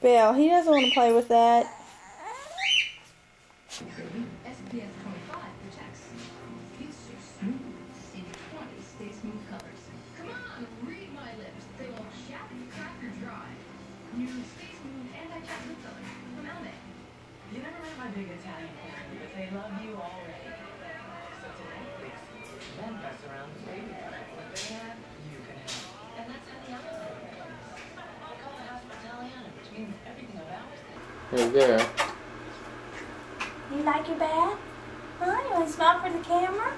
Bill, he doesn't want to play with that. SPF 25 protects. It's so smooth. In 20 stay smooth colors. Come on, read my lips. They won't chafe, crack, or dry. New Stay Smooth Anti-Chafe Lip Filler from Almay. You never met my big Italian family, but they love you already. So today, then pass around the baby. What they have, you can have. And that's how the. I call the house Italiana, which means everything about it. Right there. You like your bath? Huh? You want to smile for the camera?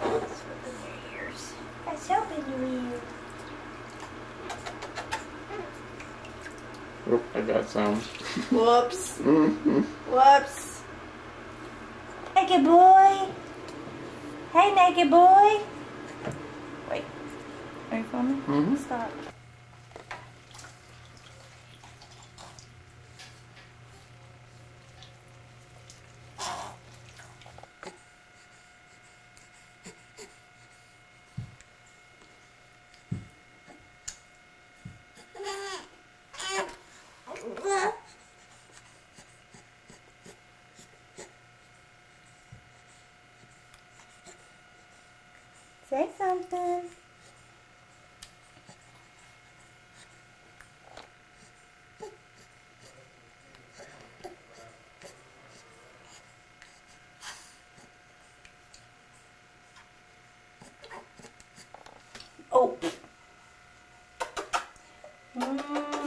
That's in your ears. Got soap in your ears. Oop, I got some. Whoops. Mm-hmm. Whoops. Naked boy. Hey, naked boy. Wait. Are you filming? Mm-hmm. Stop. Say something. Oh. Mm.